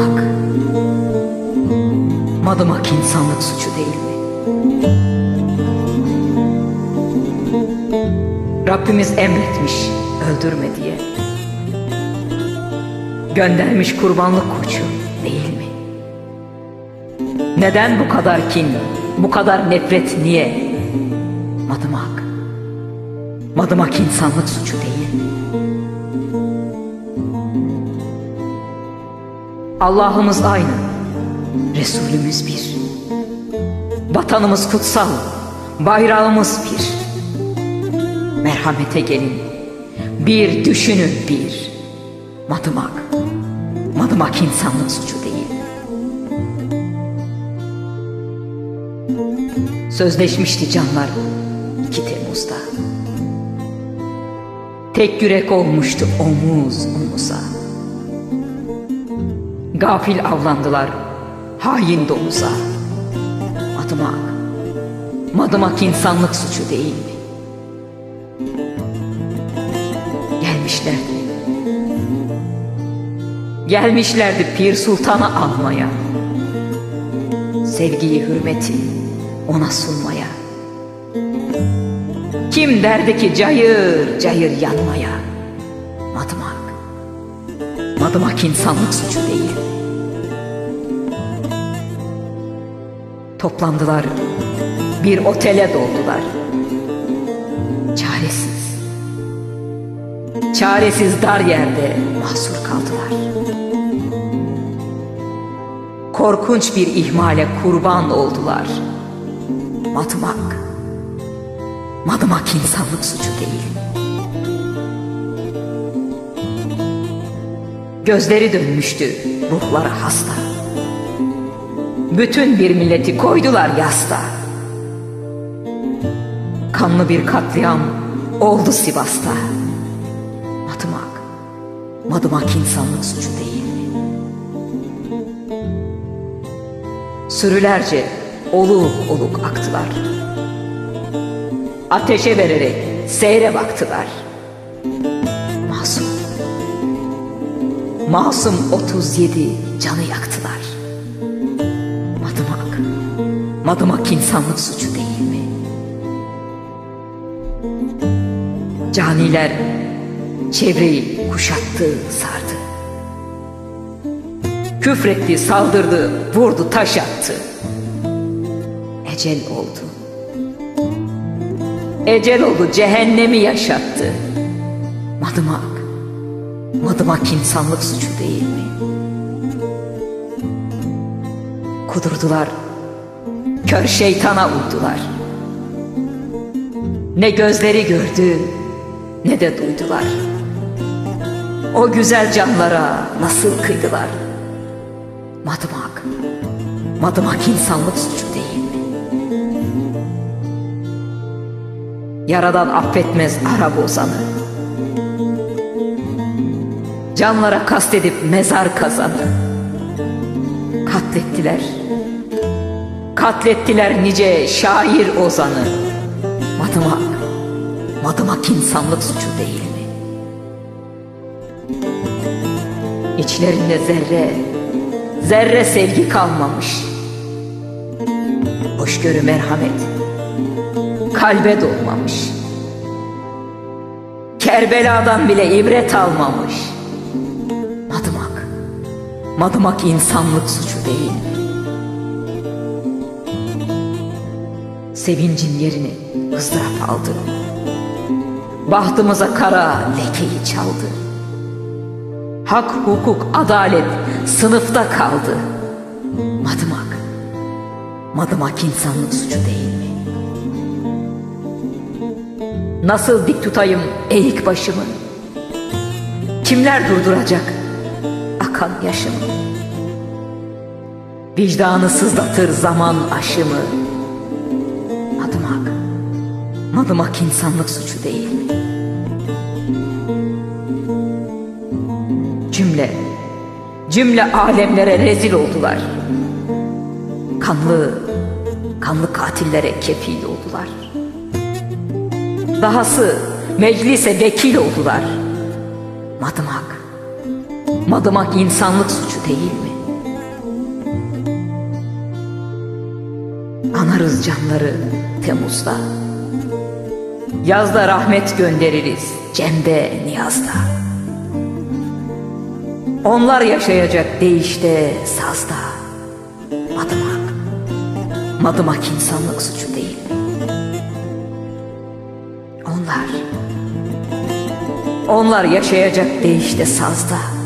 Madımak. Madımak insanlık suçu değil mi? Rabbimiz emretmiş öldürme diye. Göndermiş kurbanlık koçu değil mi? Neden bu kadar kin, bu kadar nefret niye? Madımak. Madımak insanlık suçu değil mi? Allah'ımız aynı, Resulümüz bir. Vatanımız kutsal, bayrağımız bir. Merhamete gelin, bir düşünün bir. Madımak, madımak insanlık suçu değil. Sözleşmişti canlar 2 Temmuz'da. Tek yürek olmuştu omuz omuza. Gafil avlandılar hain domuza. Madımak, madımak insanlık suçu değil mi? Gelmişlerdi. Gelmişlerdi Pir Sultan'ı almaya. Sevgiyi, hürmeti ona sunmaya. Kim derdi ki cayır cayır yanmaya? Madımak, madımak insanlık suçu değil. Toplandılar, bir otele doldular. Çaresiz, çaresiz dar yerde mahsur kaldılar. Korkunç bir ihmale kurban oldular. Madımak, madımak insanlık suçu değil. Gözleri dönmüştü ruhlara hasta. Bütün bir milleti koydular yasta. Kanlı bir katliam oldu Sivas'ta. Madımak, madımak insanlık suçu değil mi? Sürülerce oluk oluk aktılar. Ateşe vererek seyre baktılar. Masum 37 canı yaktılar. Madımak, madımak insanlık suçu değil mi? Caniler çevreyi kuşattı, sardı. Küfretti, saldırdı, vurdu, taş attı. Ecel oldu. Ecel oldu, cehennemi yaşattı. Madımak, madımak insanlık suçu değil mi? Kudurdular, kör şeytana uydular. Ne gözleri gördü, ne de duydular. O güzel canlara nasıl kıydılar? Madımak, madımak insanlık suçu değil mi? Yaradan affetmez ara bozanı. Canlara kastedip mezar kazanı. Katlettiler. Katlettiler nice şair ozanı. Madımak, madımak insanlık suçu değil mi? İçlerinde zerre, zerre sevgi kalmamış. Hoşgörü merhamet, kalbe dolmamış. Kerbela'dan bile ibret almamış. Madımak, insanlık suçu değil? Sevincin yerini ızdırap aldı. Bahtımıza kara lekeyi çaldı. Hak, hukuk, adalet sınıfta kaldı. Madımak, madımak insanlık suçu değil mi? Nasıl dik tutayım eğik başımı? Kimler durduracak akan yaşımı? Vicdanı sızlatır zaman aşımı. Madımak, madımak insanlık suçu değil? Cümle, cümle alemlere rezil oldular. Kanlı, kanlı katillere kefil oldular. Dahası meclise vekil oldular. Madımak, Madımak insanlık suçu değil mi? Anarız canları Temmuz'da. Yazda rahmet göndeririz Cem'de, Niyaz'da. Onlar yaşayacak değişte, sazda. Madımak. Madımak insanlık suçu değil mi? Onlar. Onlar yaşayacak değişte, sazda.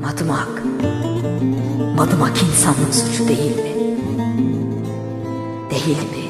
Madımak. Madımak insanlık suçu değil mi? Değil mi?